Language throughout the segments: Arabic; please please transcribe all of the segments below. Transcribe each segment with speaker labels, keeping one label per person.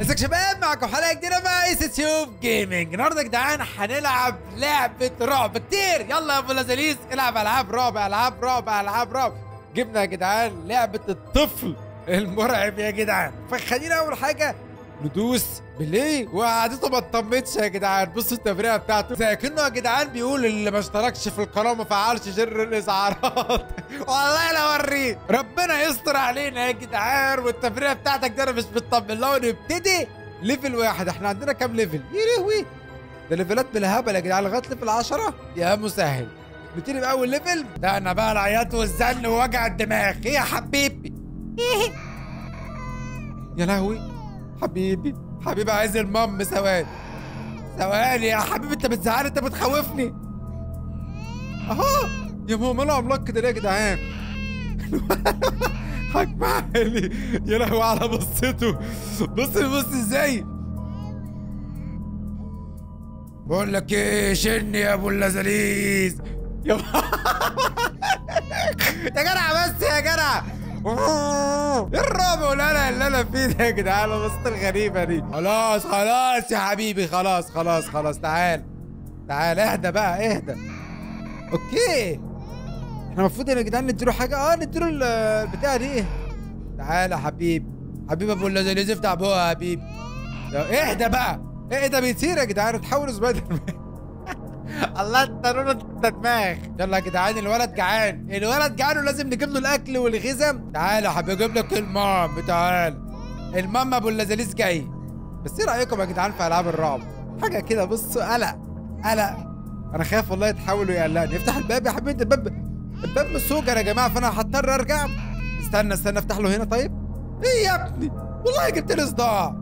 Speaker 1: ازيك شباب معكم حلقة جديدة مع Ice Tube Gaming النهارده يا جدعان هنلعب لعبة رعب كتير. يلا يا أبو لذيذ العب ألعاب رعب ألعاب رعب ألعاب رعب. جبنا يا جدعان لعبة الطفل المرعب يا جدعان. فخلينا أول حاجة ندوس play؟ وقعدته ما اطمنتش يا جدعان. بصوا التمرينة بتاعته. زي كأنه يا جدعان بيقول اللي ما اشتركش في القناة ما فعلش زر الإشعارات. والله لا اوريه ربنا يستر علينا يا جدعان. والتمرينة بتاعتك دي أنا مش مطمن. لها ونبتدي level واحد. إحنا عندنا كام level؟ يا لهوي. ده level ات بالهبل يا جدعان. لغاية level 10 يا مسهل. نبتدي بأول level. ده أنا بقى العياط والزن ووجع الدماغ. إيه يا حبيبي. يا لهوي. حبيبي حبيبي عايز المام ثواني. ثواني يا حبيبي انت بتزعلني انت بتخوفني. اهو يا ماما أنا عملاق كده ليه يا جدعان؟ حجم عالي. يا لهوي على بصته بص بص إزاي؟ بقول لك إيه شني يا ابو اللذيذ يا يا جدع بس يا جدع. إيه الرعب والقلق اللي أنا فيه ده يا جدعان؟ البساطة الغريبة دي. خلاص خلاص يا حبيبي. خلاص خلاص خلاص. تعال تعال. اهدى بقى اهدى. أوكي. إحنا المفروض يا جدعان نديله حاجة؟ آه نديله ال- البتاعة دي. تعال يا حبيبي حبيبي أبو اللذيذ افتح بقى يا حبيبي اهدى بقى. اهدى بيطير يا جدعان. اتحول سبايدر مان. الله انت انت دماغ يلا يا جدعان الولد جعان. الولد جعان ولازم نجيب له الأكل والغذاء. تعال يا حبيبي أجيب لك المام. تعال. المام أبو اللذيذ جاي. بس إيه رأيكم يا جدعان في ألعاب الرعب؟ حاجة كده بصوا قلق قلق. أنا خايف والله يتحول ويقلقني افتح الباب يا حبيبي الباب الباب مسوجر يا جماعة فأنا هضطر أرجع. استنى استنى افتح له هنا طيب. إيه يا ابني؟ والله جبت لي صداع.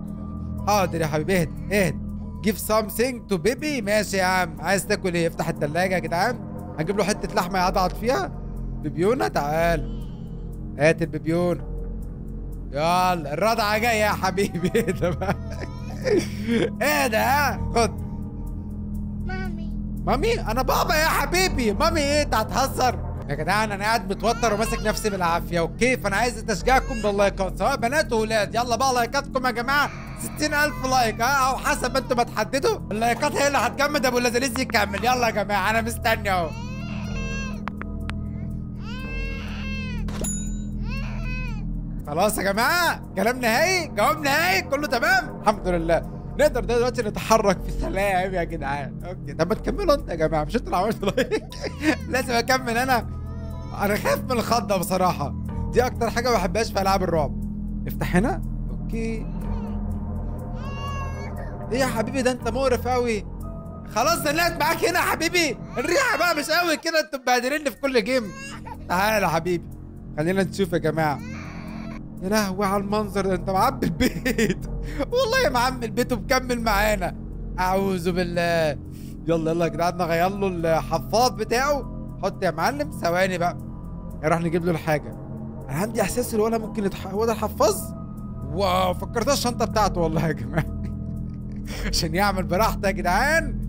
Speaker 1: حاضر يا حبيبي اهدى اهدى. give something to baby ماشي يا عم. عايز تاكل إيه؟ افتح التلاجة يا جدعان. هنجيب له حتة لحمة يعضعض فيها. بيبيونة؟ تعال. هات البيبيونه يلا. الرضعة جاية يا حبيبي. إيه ده بقى؟ إيه ده؟ ها؟ خد.
Speaker 2: مامي.
Speaker 1: مامي؟ أنا بابا يا حبيبي. مامي إيه؟ أنت هتهزر. يا جدعان أنا قاعد متوتر وماسك نفسي بالعافية okay فانا عايز تشجيعكم بال like ات سواء بنات واولاد يلا بقى like اتكم يا جماعة. 60000 like ها؟ أو حسب أنتوا ما تحددوا ال like ات هي اللي هتجمد أبو اللذيذ يكمل. يلا يا جماعة أنا مستني أهو. خلاص يا جماعة كلام نهائي؟ جواب نهائي؟ كله تمام؟ الحمد لله. نقدر دلوقتي نتحرك في سلام يا جدعان. okay طب ما تكملوا أنت يا جماعة مش أنتوا اللي عملتوا like. لازم أكمل أنا. أنا خايف من الخضه بصراحة. دي أكتر حاجة ما بحبهاش في ألعاب الرعب. افتح هنا. okay. إيه يا حبيبي ده انت مقرف قوي خلاص زنقت معاك هنا يا حبيبي. الريحة بقى مش قوي كده أنتوا مبهدليني في كل game. تعال يا حبيبي. خلينا نشوف يا جماعة. يا لهوي على المنظر ده انت معبي البيت. والله معمي البيت ومكمل معانا. أعوذ بالله. يلا يلا يا جدعان نغير له الحفاض بتاعه. حط يا معلم ثواني بقى. نروح نجيب له الحاجة. أنا عندي إحساس الولد ممكن يتح... هو ده الحفاظ؟ واو فكرتها الشنطة بتاعته والله يا جماعة. عشان يعمل براحته يا جدعان.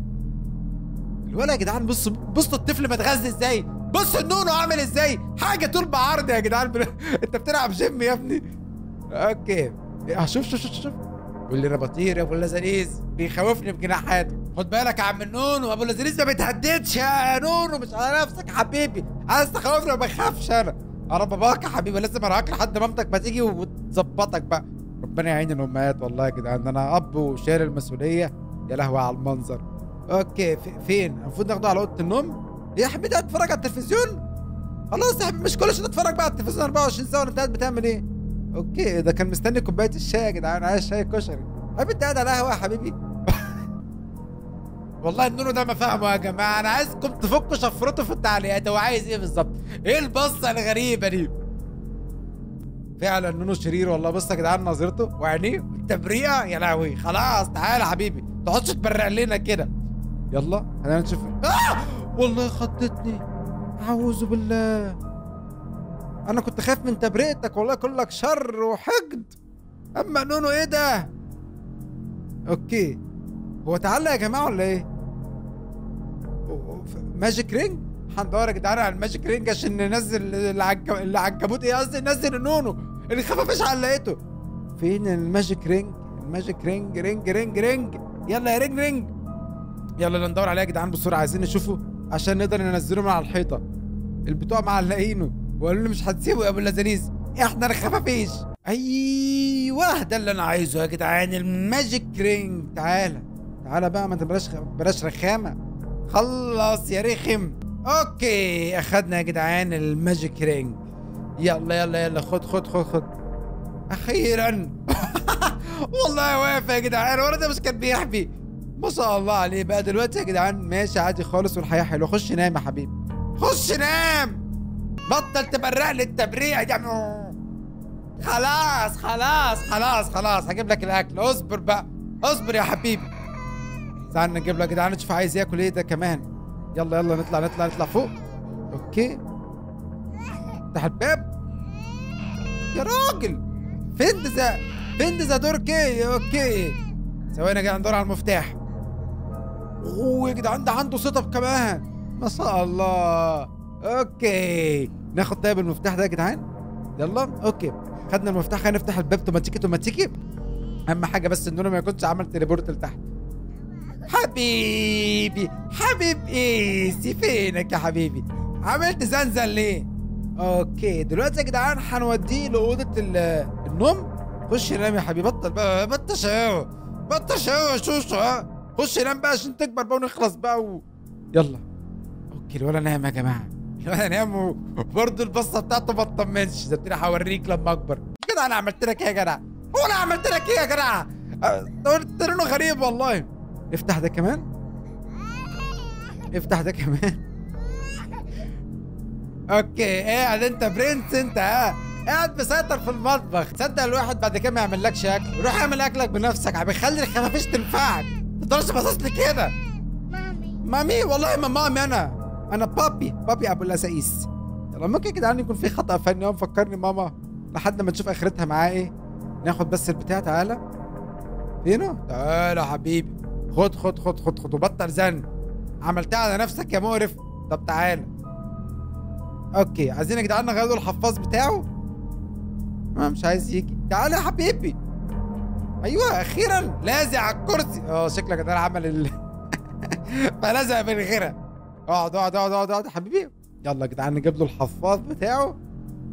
Speaker 1: الولد يا جدعان بص بصوا الطفل متغذى إزاي؟ بص النونو عامل إزاي؟ حاجة طول بعرض يا جدعان. بل... أنت بتلعب game يا ابني. okay. آه شوف شوف شوف شوف. يقول لي أنا بطير يا أبو اللذيذ. بيخوفني بجناحاته. خد بالك يا عم النونو أبو اللذيذ ما بيتهددش يا نونو مش على نفسك حبيبي. عايز تخوفني ما بخافش أنا. أنا باباك يا حبيبي لازم اراك لحد مامتك ما تيجي وتظبطك بقى. ربنا يعين الأمهات والله يا جدعان أنا أب وشايل المسؤولية. يا لهوي على المنظر. okay في فين؟ المفروض ناخده على أوضة النوم. يا حبيبي اتفرج على التلفزيون. خلاص يا حبيبي مش كل شوية تتفرج بقى على التلفزيون 24 ساعة وأنت بتعمل إيه؟ okay ده كان مستني كوباية الشاي يا جدعان عايز شاي كشري. حبيبي أنت قاعد على قهوه يا حبيبي؟ والله النونو ده ما فاهمه يا جماعة. أنا عايزكم تفكوا شفرته في التعليقات. هو عايز إيه بالظبط؟ إيه البصة الغريبة دي؟ فعلا نونو شرير والله. بص يا جدعان نظرته وعينيه التبريقة يا لهوي. خلاص تعالى حبيبي. ما تقعدش تبرق لنا كده. يلا خلينا نشوف. آه! والله خضتني. أعوذ بالله. أنا كنت خايف من تبريقتك والله كلك شر وحقد. أما نونو إيه ده؟ okay. هو تعلق يا جماعة ولا إيه؟ magic ring هندور يا جدعان على ال magic ring عشان ننزل العنك- العنكبوت إيه قصدي؟ ننزل النونو الخفافيش علقته فين ال magic ring؟ ال magic ring ring ring ring. يلا يا ring ring. يلا ندور عليه يا جدعان بسرعة. عايزين نشوفه عشان نقدر ننزله من على الحيطة. البتوع معلقينه وقالوا لي مش هتسيبه يا أبو اللذاذيز إحنا الخفافيش أيوه ده اللي أنا عايزه يا جدعان. ال magic ring. تعالى. تعالى بقى ما تبلاش بلاش رخامة. خلص يا رخم okay اخدنا يا جدعان ال magic ring. يلا يلا يلا خد خد خد خد. أخيرا. والله واقف يا جدعان وأنا ده مش كان بيحبي. ما شاء الله عليه بقى دلوقتي يا جدعان. ماشي عادي خالص والحياة حلوة. خش نام يا حبيبي. خش نام. بطل تبرق لي التبريع دي. خلاص خلاص خلاص خلاص. هجيب لك الأكل. اصبر بقى. اصبر يا حبيبي. تعال نجيب له يا جدعان نشوف عايز ياكل إيه ده كمان. يلا يلا نطلع نطلع نطلع فوق. okay. افتح الباب. يا راجل! فين ده فين ده تركي okay. ثواني يا جدعان ندور على المفتاح. أوه يا جدعان ده عنده setup كمان. ما شاء الله. okay. ناخد طيب المفتاح ده يا جدعان. يلا. okay. خدنا المفتاح خلينا نفتح الباب. أوتوماتيكي أوتوماتيكي. أهم حاجة بس انه ما يكونش عمل teleport لتحت. حبيبي حبيب إيسي. فينك يا حبيبي؟ عملت زنزل ليه؟ okay دلوقتي يا جدعان هنوديه لأوضة ال- النوم. خش نام يا حبيبي بطل بقى بطل شقاوة بطل شقاوة يا شوشو ها. خش نام بقى عشان تكبر بقى ونخلص بقى و... يلا. okay الولا نام يا جماعة. الولا نام وبرضه البصة بتاعته ما تطمنش. ده قلت هوريك لما أكبر. كده أنا عملت لك إيه يا جدع؟ هو أنا عملت لك إيه يا جدع؟ أه، له غريب والله. افتح ده كمان. افتح ده كمان. okay قاعد انت برنس انت ها. قاعد مسيطر في المطبخ. تصدق الواحد بعد كده ما يعملكش اكل روح اعمل اكلك بنفسك بيخلي الخفافيش تنفعك. ما تقدرش باصص لي كده.
Speaker 2: Mommy.
Speaker 1: مامي والله ما مامي أنا. أنا بابي بابي ابو الاسايس يلا ممكن جدعان يكون في خطأ فني؟ هو مفكرني ماما لحد ما نشوف آخرتها معاه إيه. ناخد بس البتاع تعالى. فينه تعالى يا حبيبي. خد خد خد خد خد وبطل زن. عملتها على نفسك يا مقرف؟ طب تعالى. أوكي عايزين يا جدعان نغير الحفاظ بتاعه. ما مش عايز يجي. تعالى يا حبيبي. أيوه أخيرا. لازق على الكرسي. آه شكلك جدعان عمل ال... فلزق من غيرها اقعد اقعد اقعد اقعد اقعد. حبيبي يلا يا جدعان نجيب له الحفاظ بتاعه.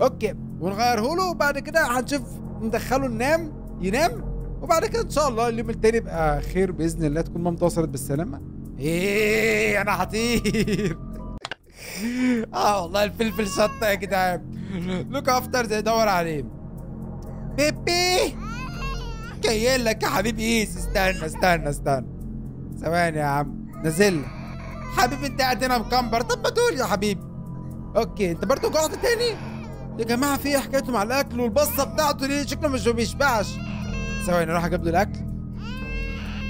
Speaker 1: okay ونغيره له وبعد كده هنشوف ندخله ننام ينام. وبعد كده إن شاء الله اليوم التاني يبقى خير بإذن الله تكون مامته وصلت بالسلامة. إيه أنا هطير. آه والله الفلفل شطة يا جدعان. look after the دور عليه. baby. جاي لك يا حبيبي. إيس استنى استنى استنى. ثواني يا عم. نزل. حبيبي أنت قاعد هنا مكمبر طب ما تقول يا حبيبي. أوكي أنت برضه قعدت تاني؟ يا جماعة في إيه حكايته مع الأكل والبصة بتاعته ليه شكله مش بيشبعش ثواني أروح أجيب له الاكل.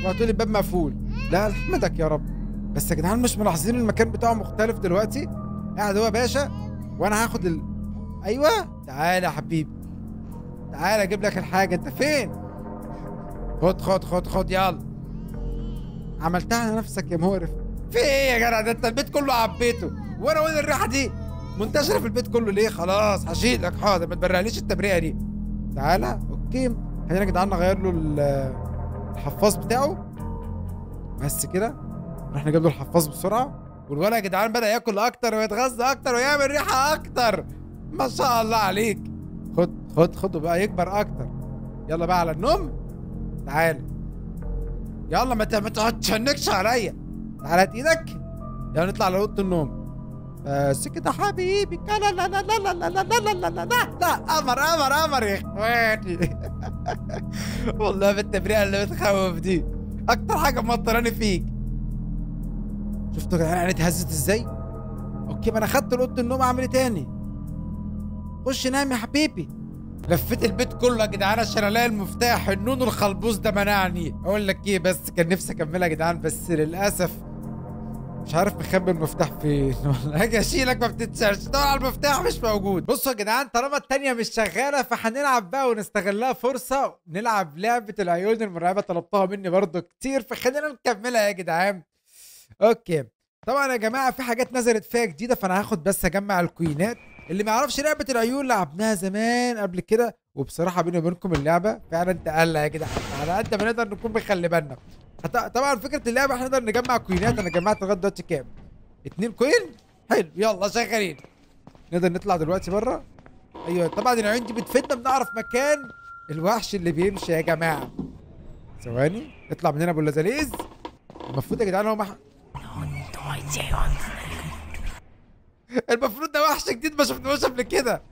Speaker 1: وهتقول لي الباب مقفول. لا احمدك يا رب. بس يا جدعان مش ملاحظين المكان بتاعه مختلف دلوقتي؟ قاعد هو باشا وأنا هاخد ال... أيوه. تعالى يا حبيبي. تعالى أجيب لك الحاجة. أنت فين؟ خد خد خد خد يلا. عملتها على نفسك يا مقرف. في إيه يا جدع؟ ده أنت البيت كله عبيته وأنا وين الريحة دي منتشرة في البيت كله. ليه؟ خلاص هشيلك. حاضر ما تبرقليش التبريئه دي. تعالى أوكي. خلينا يا جدعان نغير له ال- الحفاظ بتاعه بس كده نروح نجيب له الحفاظ بسرعة والولد يا جدعان بدا ياكل أكتر ويتغذى أكتر ويعمل ريحه أكتر ما شاء الله عليك خد خد خده بقى يكبر أكتر يلا بقى على النوم تعال يلا ما ت- ما تشنكش عليا تعالى إيدك يلا نطلع لاوضه النوم بس كده حبيبي لا لا لا لا لا لا لا لا لا لا لا لا قمر قمر قمر يا اخواتي والله بالتبريئه اللي بتخوف دي. أكتر حاجة موتراني فيك. شفتوا جدعان اتهزت إزاي؟ okay ما أنا خدت لاوضه النوم أعمل إيه تاني؟ خش نام يا حبيبي. لفيت البيت كله يا جدعان عشان ألاقي المفتاح النون الخلبوز ده منعني. أقول لك إيه بس كان نفسي أكملها يا جدعان بس للأسف مش عارف مخبي المفتاح فين. ولا هاجي اشيلك ما بتتشالش طبعا المفتاح مش موجود. بصوا يا جدعان طالما التانية مش شغالة فهنلعب بقى ونستغلها فرصة نلعب لعبة العيون المرعبة. طلبتها مني برضو كتير فخلينا نكملها يا جدعان. okay. طبعا يا جماعة في حاجات نزلت فيها جديدة فأنا هاخد بس أجمع الكوينات. اللي ما يعرفش لعبة العيون لعبناها زمان قبل كده. وبصراحة بيني وبينكم اللعبة فعلا تقلع يا جدع على قد ما نقدر نكون بنخلي بالنا. طبعا فكرة اللعبة إحنا نقدر نجمع كوينات. أنا جمعت لغاية دلوقتي كام؟ اتنين coin؟ حلو يلا شغالين. نقدر نطلع دلوقتي بره أيوه طبعا العيون دي بتفيدنا بنعرف مكان الوحش اللي بيمشي يا جماعة. ثواني اطلع من هنا أبو اللذاذيز المفروض يا جدعان هو مح... المفروض ده وحش جديد ما شفناهوش قبل كده.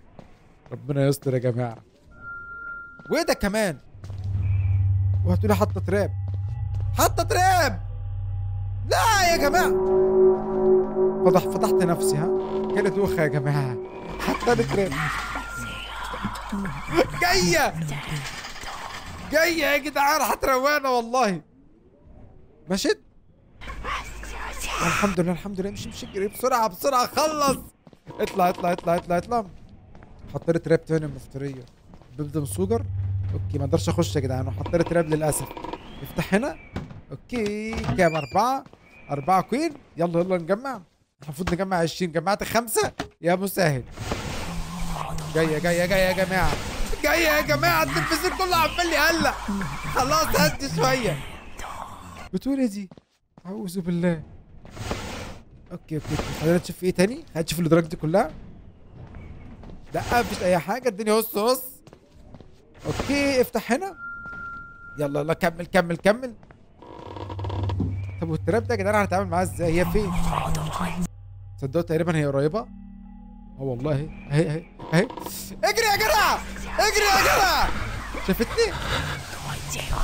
Speaker 1: ربنا يستر يا جماعة. وإيه ده كمان؟ وهتقولي حاطة تراب. حاطه تراب. لا يا جماعة. فضح فتحت نفسي ها؟ كانت دوخه يا جماعة. حاطه تراب جاية. جاية يا جدعان هتروقنا والله. مشيت الحمد لله الحمد لله. امشي امشي اجري بسرعة بسرعة خلص. اطلع اطلع اطلع اطلع اطلع. حط لي تراب تاني المفترية. بيبدأ سوجر okay ما أقدرش أخش يا جدعان وحط لي تراب للأسف. افتح هنا. okay كام؟ أربعة. أربعة coin. يلا يلا نجمع. المفروض نجمع 20 جمعت خمسة؟ يا مسهل. جاية جاية جاية يا جماعة. جاية يا جماعة. التلفزيون كله عمال يقلق. خلاص هدي شوية. بتقول إيه دي؟ أعوذ بالله. okay okay خلينا نشوف إيه تاني. خلينا نشوف الادراج دي كلها. لا مفيش أي حاجة. الدنيا هص هص okay افتح هنا. يلا يلا كمل كمل كمل. طب والتراب ده يا جدعان هنتعامل معاه إزاي؟ هي فين؟ تصدقوا تقريبا هي قريبة؟ آه والله. أهي أهي أهي. اجري يا جدع! اجري يا جدع! شافتني؟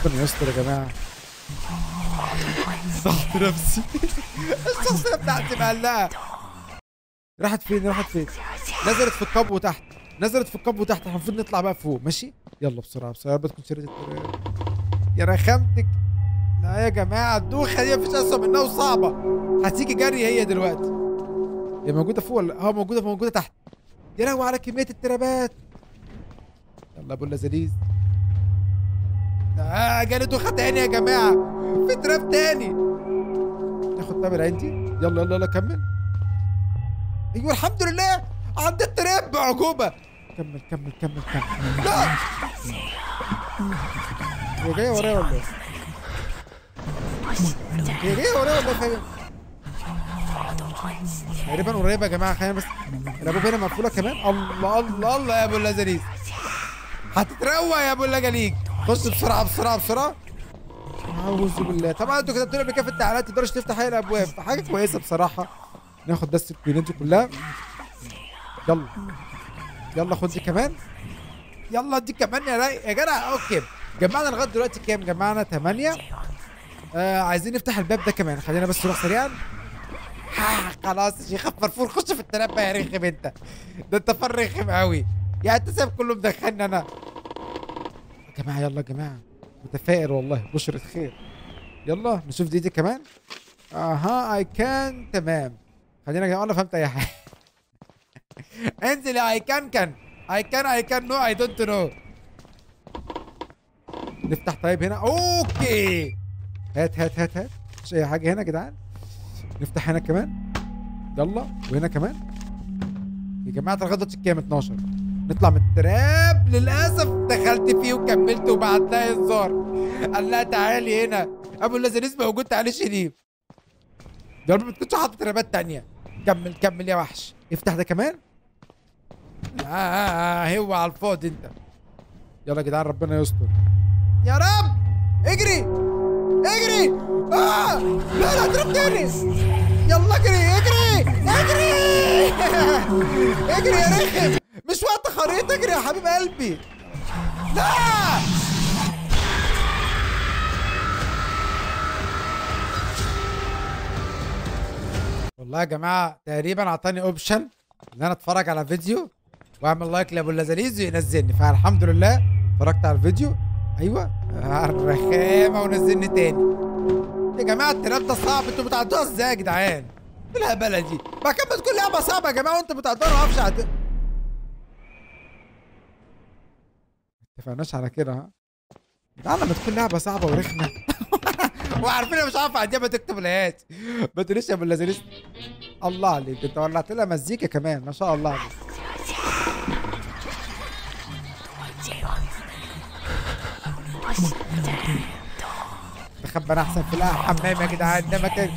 Speaker 1: ربنا يستر يا جماعة. ضغط نفسي. الشخصيه بتاعتي مقلقه راحت فين؟ راحت فين؟ نزلت في القبو تحت. نزلت في القبو تحت. المفروض نطلع بقى فوق. ماشي؟ يلا بسرعة بسرعة. يا رب تكون شريت التراب. يا رخامتك. لا يا جماعة الدوخة دي مفيش اسوء منها وصعبة. هتيجي جري هي دلوقتي. هي موجودة فوق ولا؟ آه موجودة موجودة تحت. يا لهوي على كمية الترابات. يلا أبو اللذيذ. آه جالي دوخة تاني يا جماعة. في تراب تاني. ناخد تابل عندي يلا يلا يلا كمل. أيوه الحمد لله. عند التراب بعجوبة. كمل كمل كمل كمل. لا! هي جاية ورايا ولا إيه؟ تقريبا قريبه يا جماعة خلينا بس الابواب هنا مقفوله كمان الله الله الله يا ابو اللذيذ هتتروق يا ابو اللجليج خش بسرعة بسرعة بسرعة اعوذ بالله طبعا أنتوا كتبتوا لي قبل كده في التعليقات تقدرش تفتح اي الابواب حاجة كويسه بصراحه ناخد بس الكوينات دي كلها يلا يلا خد دي كمان. يلا دي كمان يا يا جدع okay. جمعنا لغاية دلوقتي كام؟ جمعنا 8 آه عايزين نفتح الباب ده كمان. خلينا بس نروح سريعا. خلاص يا شيخ فرفور خش في التراب يا رخم أنت. ده أنت فر رخم قوي يعني أنت سايب كله مدخلني أنا. يا جماعة يلا يا جماعة. متفائل والله. بشرة خير. يلا نشوف دي دي كمان. أها اي كان تمام. خلينا أنا فهمت أي حاجة. انزل يا اي كان كان اي كان اي كان نو اي دونت نو نفتح طيب هنا. أوكي. هات هات هات هات. مش أي حاجة هنا يا جدعان؟ نفتح هنا كمان. يلا وهنا كمان. يا جماعة لغايه دلوقتي كام 12 نطلع من التراب. للأسف دخلت فيه وكملت وبعت لها إنذار. قال لها تعالي هنا. أبو اللذيذ موجود تعالي شريف. يا رب ما تكونش حاطط ترابات تانية. كمل كمل يا وحش. افتح ده كمان. آه, آه, آه هو على الفاضي انت. يلا يا جدعان ربنا يستر. يا رب! اجري! اجري آه! لا لا اضرب تاني يلا اجري اجري اجري اجري يا رخم. مش وقت خريطة؟ اجري يا حبيب قلبي. لا! والله يا جماعة تقريبا أعطاني option إن أنا أتفرج على فيديو وأعمل like لأبو اللذيذ وينزلني فالحمد لله اتفرجت على الفيديو. أيوه. الرخامة ونزلني تاني. يا جماعة التراب ده صعب. أنتوا بتعدوها إزاي يا جدعان؟ إيه الهبلة دي؟ ما كان بتكون لعبة صعبة يا جماعة وانتوا بتعدوها ما أعرفش عد... اتفقناش على كده ها؟ يا لما تكون لعبة صعبة ورخمة. وعارفين أنا مش عارف اعديها ما تكتبلهاش ما تقوليش يا اللذيذ الله عليك أنت ولعت لها مزيكا كمان ما شاء الله عليك. بخبى أنا أحسن في الحمام يا جدعان ده مكان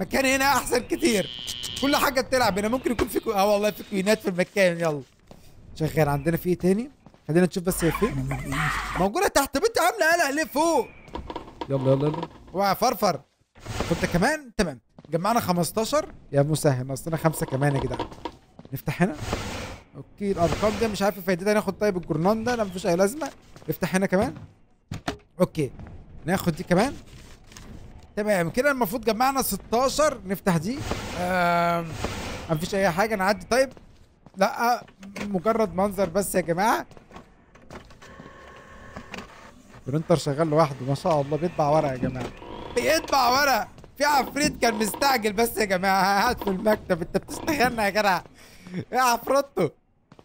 Speaker 1: مكان هنا أحسن كتير. كل حاجة بتلعب هنا. ممكن يكون في كو... آه والله في كوينات في المكان. يلا. شغال. عندنا في إيه تاني؟ خلينا نشوف بس هي فين موجودة تحت بنت عاملة قلق ليه فوق. يلا يلا يلا. اوعى فرفر. كنت كمان؟ تمام. جمعنا 15 يا مسهل. ناقصنا خمسة كمان يا جدعان. نفتح هنا. okay. الأرقام دي مش عارف فايدتها ناخد طيب الجورنان ده لا مفيش أي لازمة. نفتح هنا كمان. okay. ناخد دي كمان. تمام كده المفروض جمعنا 16 نفتح دي. آم، مفيش أي حاجة نعدي. طيب. لا مجرد منظر بس يا جماعة. printer شغال لوحده ما شاء الله. بيطبع ورق يا جماعة. بيطبع ورق. في عفريت كان مستعجل بس يا جماعة. قاعد في المكتب. انت بتشتغلنا يا جدع. يا عفرته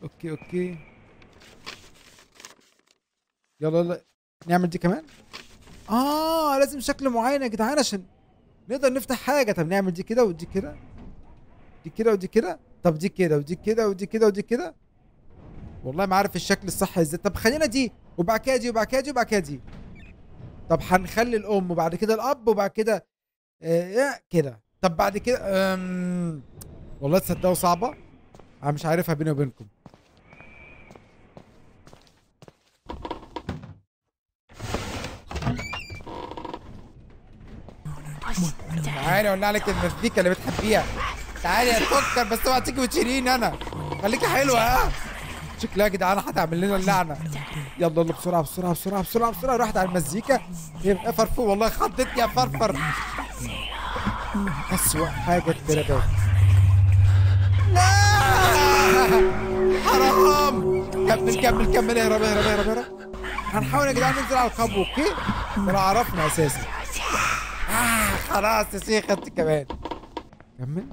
Speaker 1: okay okay. يلا يلا. نعمل دي كمان؟ آه لازم شكل معين يا جدعان عشان نقدر نفتح حاجة. طب نعمل دي كده ودي كده دي كده ودي كده. طب دي كده ودي كده ودي كده ودي كده. والله ما عارف الشكل الصح إزاي. طب خلينا دي وبعد كده دي وبعد كده دي وبعد كده دي. طب هنخلي الأم وبعد كده الأب وبعد كده آه كده. طب بعد كده. والله تصدقوا صعبة؟ أنا مش عارفها بيني وبينكم. تعالي أقول لك المزيكا اللي بتحبيها. تعالي اتفكر بس اوعى تيجي وتشيليني أنا. خليكي حلوة ها؟ شكلها يا جدعان هتعمل لنا اللعنة. يلا يلا بسرعة بسرعة بسرعة بسرعة بسرعة. رحت على المزيكا. يبقى فرفور. والله خضتني يا فرفر. أسوأ حاجة الدرجات لا! حرام! كمل كمل كمل. اهرب اهرب اهرب اهرب هنحاول يا جدعان ننزل على القبو أوكي؟ ولا عرفنا أساسا. خلاص يا شيخ انت كمان. كمل.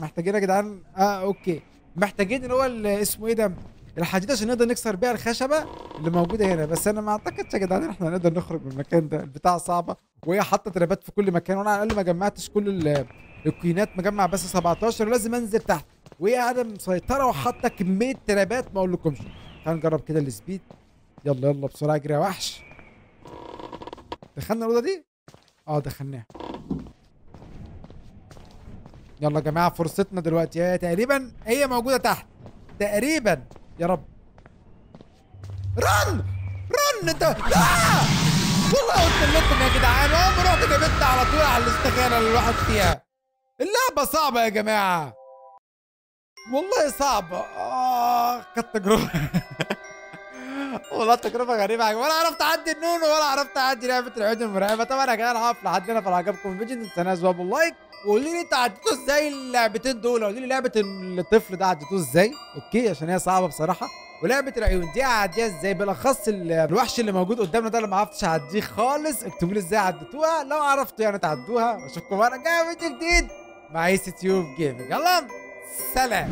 Speaker 1: محتاجين يا جدعان. آه أوكي. محتاجين اللي هو اسمه إيه ده؟ الحديد عشان نقدر نكسر بيها الخشبة اللي موجودة هنا. بس أنا ما أعتقدش يا جدعان إن إحنا هنقدر نخرج من المكان ده. البتاع صعبة. وهي حاطه ترابات في كل مكان. وأنا على الاقل ما جمعتش كل ال- الكوينات مجمع بس 17 ولازم أنزل تحت. وهي قاعدة مسيطرة وحاطة كمية ترابات ما أقولكمش. تعال نجرب كده السبيد. يلا يلا بسرعة اجري يا وحش. دخلنا الأوضة دي؟ آه دخلناها. يلا يا جماعة فرصتنا دلوقتي هي تقريبا هي موجودة تحت. تقريبا. يا رب. رن! رن! انت لا والله قلت لكم يا جدعان اهو رحت جابتنا على طول على الاستخانة اللي الواحد فيها. اللعبة صعبة يا جماعة. والله صعبة. آه كانت تجربة. والله تجربة غريبة. ولا عرفت أعدي النون ولا عرفت أعدي لعبة العيون المراقبه طبعا يا جماعة لحد هنا فلو عجبكم الفيديو ما تنسوناش بقى ال like. وقولوا لي أنتوا عديتوا إزاي اللعبتين دول؟ قولوا لي لعبة الطفل ده عديتوه إزاي؟ okay عشان هي صعبة بصراحة. ولعبة العيون دي هعديها إزاي؟ بالأخص ال- الوحش اللي موجود قدامنا ده اللي ما عرفتش أعديه خالص. اكتبوا لي إزاي عديتوها. لو عرفتوا يعني تعدوها. واشوفكم مرة جاية فيديو جديد. مع ايس تيوب جيمنج. يلا سلام.